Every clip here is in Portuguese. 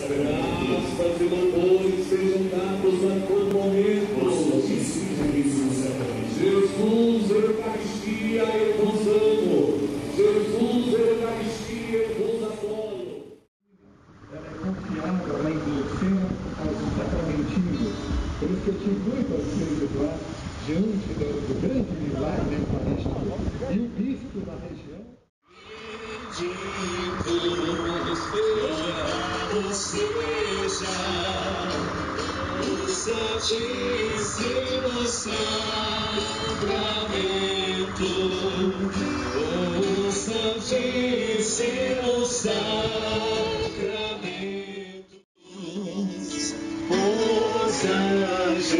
Graças e louvores sejam dados a todo momento. Jesus, Eucaristia, eu vos amo. Jesus, Eucaristia, eu vos adoro. ela é confiada você aos sacramentinhos. Por isso que eu tive muito lá, diante do grande milagre eucarístico. E o bispo da região. Seja o Santíssimo Sacramento, o Santíssimo Sacramento. Os anjos,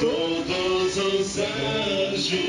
todos os anjos,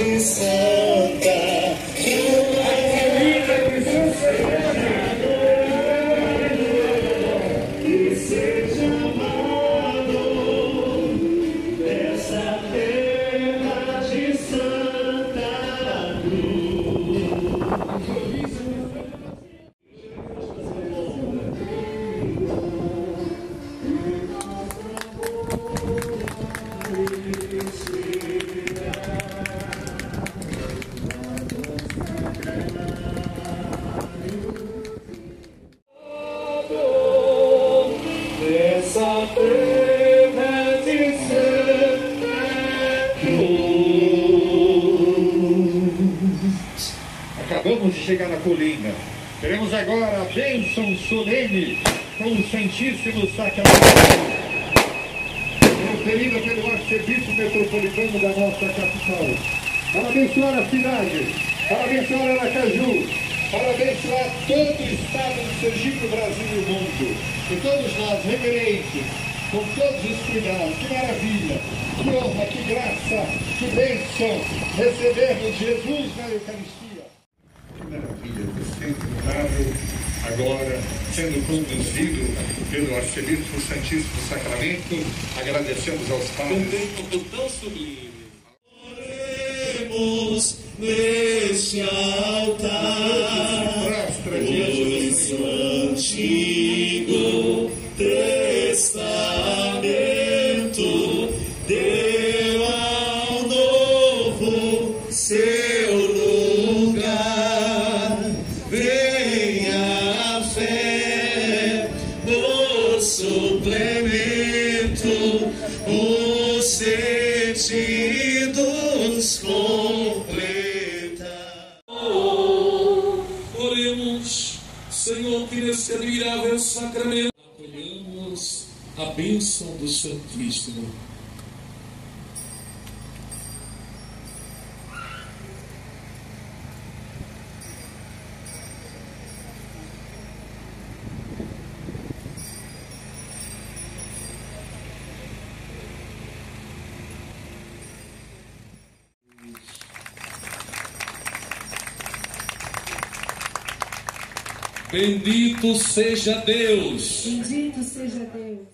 terra de Acabamos de chegar na colina. Teremos agora a bênção solene com o Santíssimo Sacramento. Proferida pelo arcebispo metropolitano da nossa capital. Para abençoar a cidade, para abençoar Aracaju, para abençoar todo o estado do Sergipe, Brasil e o mundo. E todos nós, reverentes, com todos os cuidados. Que maravilha, que honra, que graça, que bênção recebermos Jesus na Eucaristia. Que maravilha, sempre notável agora sendo conduzido pelo arcebispo Santíssimo Sacramento. Agradecemos aos padres. tão sublime. Oremos neste altar. O Antigo suplemento, os sentidos completa. Oremos, Senhor, que nesse admirável sacramento acolhamos a bênção do Santíssimo. Bendito seja Deus. Bendito seja Deus.